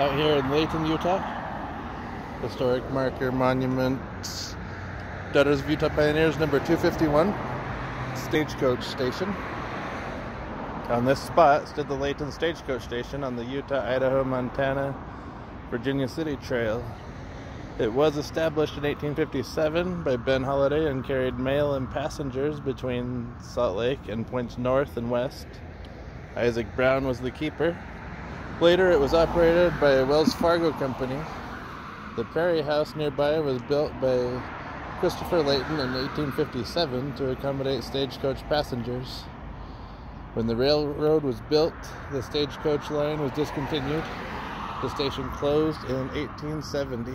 out here in Layton, Utah. Historic marker monument, Daughters of Utah Pioneers number 251, Stagecoach Station. On this spot stood the Layton Stagecoach Station on the Utah, Idaho, Montana, Virginia City Trail. It was established in 1857 by Ben Holladay and carried mail and passengers between Salt Lake and points north and west. Isaac Brown was the keeper. Later, it was operated by a Wells Fargo company. The Prairie House nearby was built by Christopher Layton in 1857 to accommodate stagecoach passengers. When the railroad was built, the stagecoach line was discontinued. The station closed in 1870.